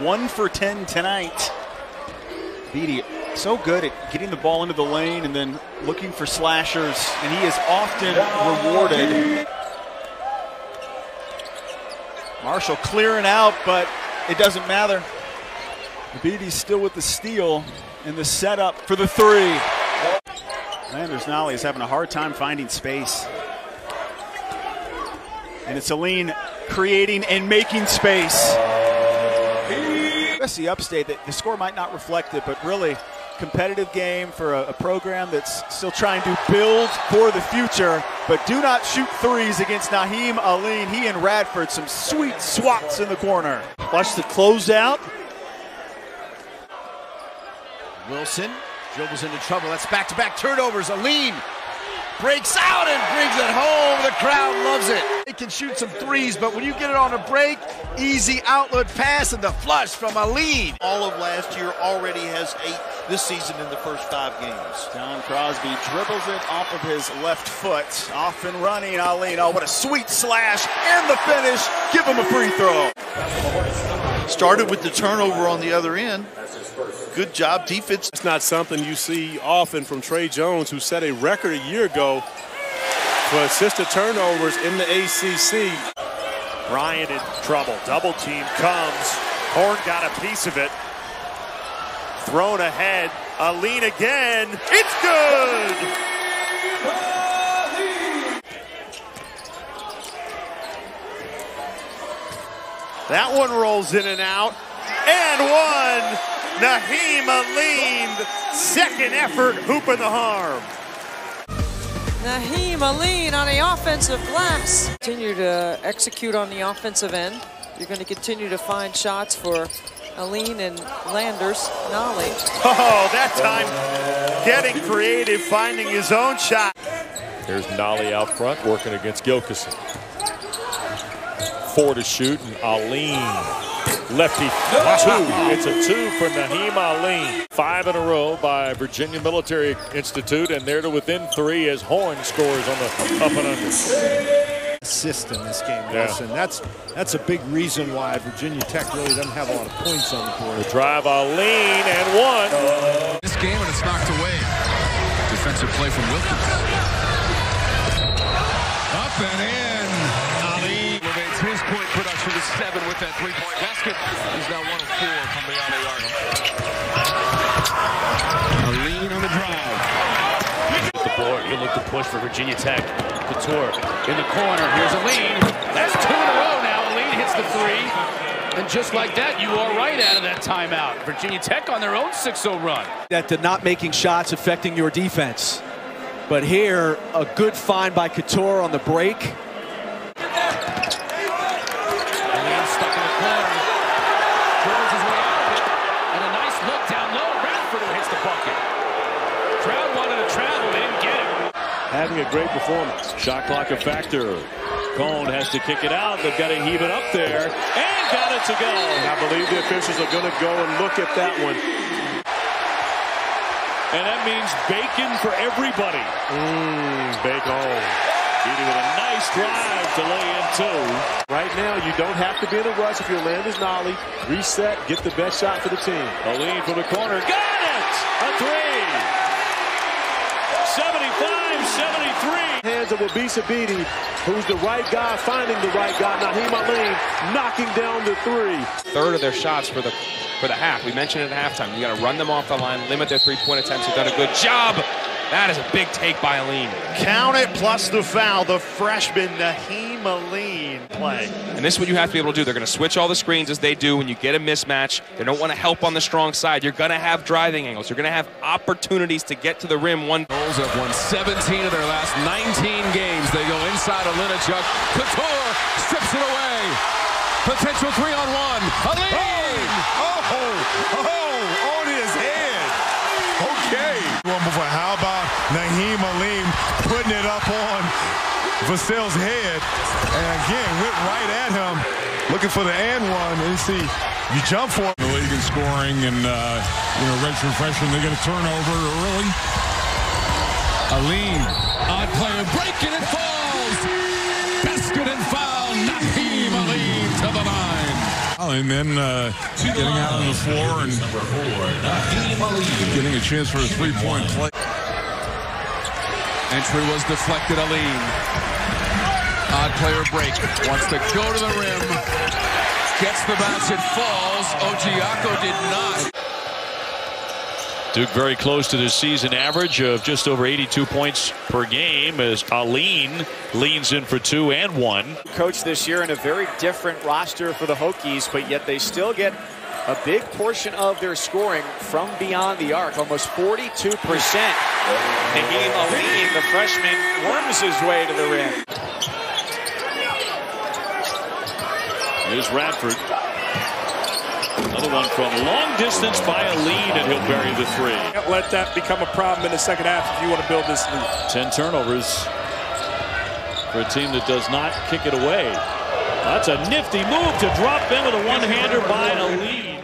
One for 10 tonight. Beatty so good at getting the ball into the lane and then looking for slashers, and he is often rewarded. Marshall clearing out, but it doesn't matter. Beatty's still with the steal and the setup for the three. Landers Nolley is having a hard time finding space. And it's Alleyne creating and making space. USC Upstate, that the score might not reflect it, but really competitive game for a, a, program that's still trying to build for the future, but do not shoot threes against Naheim Alleyne. He and Radford, some sweet swats in the corner. Watch the closeout. Wilson dribbles into trouble. That's back-to-back turnovers. Alleyne breaks out and brings it home. The crowd loves it. They can shoot some threes, but when you get it on a break, easy outlet pass and the flush from Alleyne. All of last year already has eight this season in the first five games. Don Crosby dribbles it off of his left foot. Off and running, Alleyne. Oh, what a sweet slash and the finish. Give him a free throw. Started with the turnover on the other end. Good job defense. It's not something you see often from Tre Jones, who set a record a year ago for assisted turnovers in the ACC. Bryant in trouble. Double team comes. Horne got a piece of it. Thrown ahead. Alleyne again. It's good. That one rolls in and out. And one. Naheim Alleyne, second effort, hooping the harm. Naheim Alleyne on the offensive glass. Continue to execute on the offensive end. You're going to continue to find shots for Alleyne and Landers, Nolley. Oh, that time getting creative, finding his own shot. Here's Nolley out front working against Gilkison. Four to shoot, and Alleyne Lefty two. It's a two for Naheim Alleyne. Five in a row by Virginia Military Institute, and they're to within three as Horne scores on the up and under. Assist in this game, yes, yeah. and that's that's a big reason why Virginia Tech really doesn't have a lot of points on the board. The drive Alleyne and one. This game and it's knocked away. Defensive play from Wilkins. Production with that three-point basket. He's now one of four from beyond the arc. A lean on the drive. The board, you look to push for Virginia Tech. Cattoor in the corner. Here's Alleyne. That's two in a row now. Alleyne hits the three. And just like that, you are right out of that timeout. Virginia Tech on their own 6-0 run. That to not making shots affecting your defense. But here, a good find by Cattoor on the break. Having a great performance. Shot clock a factor. Cone has to kick it out. They've got to heave it up there. And got it to go. And I believe the officials are going to go and look at that one. And that means bacon for everybody. Mmm, bacon. Beatty with a nice drive to lay in two. Right now, you don't have to be in a rush if you're Landers Nolley. Reset, get the best shot for the team. Alleyne from the corner. Got it! A three! 73. Hands of Wabissa Bede, who's the right guy, finding the right guy. Naheim Alleyne knocking down the three. Third of their shots for the for the half. We mentioned it at halftime. You got to run them off the line, limit their three-point attempts. They've done a good job. That is a big take by Alleyne. Count it plus the foul. The freshman Naheim Alleyne play. And this is what you have to be able to do. They're going to switch all the screens as they do when you get a mismatch. They don't want to help on the strong side. You're going to have driving angles. You're going to have opportunities to get to the rim. One Bulls have won 17 of their last 19 games. They go inside Olynychuk. Cattoor strips it away. Potential three on one. Alleyne! Oh, oh, oh, oh, on his head. Okay. One before. How about Naheim Alleyne putting it up on Vassell's head. And again, went right at him, looking for the and one. And you see, you jump for it. The league in scoring and, uh, you know, redshirt freshman, they get a turnover early. Alleyne, odd player, breaking it falls. Basket and foul, Naheim Alleyne to the line. And then uh, getting out on the floor and getting a chance for a three-point play. Entry was deflected. Alleyne. Odd player break. Wants to go to the rim. Gets the bounce. It falls. Ojiako did not. Duke very close to the season average of just over 82 points per game as Alleyne leans in for two and one. Coach this year in a very different roster for the Hokies, but yet they still get a big portion of their scoring from beyond the arc, almost 42%. Naheim Alleyne, the freshman, worms his way to the rim. Here's Radford. Another one from long distance by Alleyne, and he'll bury the three. Can't let that become a problem in the second half if you want to build this lead. 10 turnovers for a team that does not kick it away. That's a nifty move to drop in with a one-hander by Alleyne.